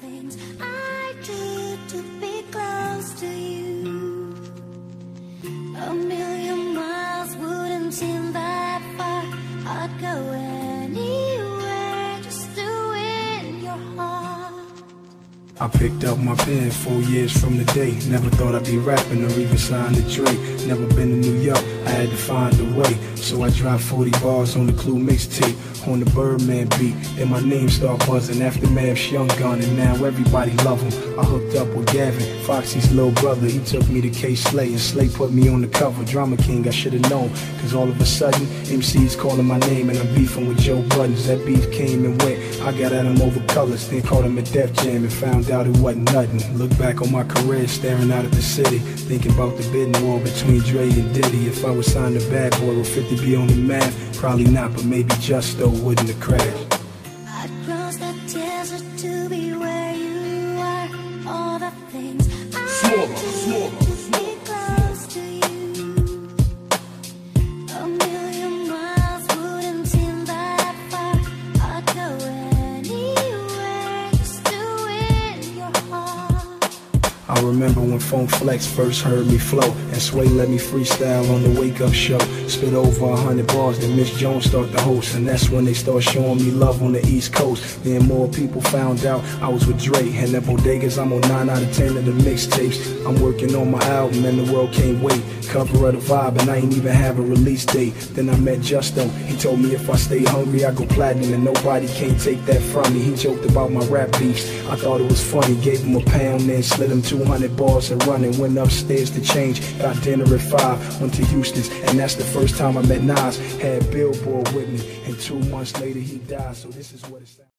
things I do to be close to you. A million miles wouldn't seem that far. I'd go anywhere just to win your heart. I picked up my pen four years from the day. Never thought I'd be rapping or even sign to Drake. Never been to New York, I had to find a way. So I dropped 40 bars on the Clue mixtape, on the Birdman beat. and my name start buzzing. Aftermath's Young Gun, and now everybody love him. I hooked up with Gavin, Foxy's little brother. He took me to Kay Slay, and Slay put me on the cover. Drama King, I should've known. Cause all of a sudden, MC's calling my name, and I'm beefing with Joe Budden. That beef came and went. I got at him over colors, then called him a Def Jam, and found out it wasn't nothing. Look back on my career, staring out at the city, thinking about the bidding war between Dre and Diddy. If I was signed to Bad Boy, with 50 be on the map? Probably not, but maybe Justo wouldn't have crashed. I'd cross the desert to I remember when Funk Flex first heard me flow, and Sway let me freestyle on the Wake Up Show. Spit over a hundred bars, then Miss Jones start the host, and that's when they start showing me love on the East Coast. Then more people found out I was with Dre, and at bodegas I'm on nine out of ten of the mixtapes. I'm working on my album, and the world can't wait. Cover of the vibe, and I ain't even have a release date. Then I met Justo. He told me if I stay hungry, I go platinum, and nobody can't take that from me. He joked about my rap beefs. I thought it was funny. Gave him a pound, then slid him 200 bars and running. Went upstairs to change. Got dinner at five. Went to Houston's, and that's the first time I met Nas. Had Billboard with me, and two months later he died. So this is what it's.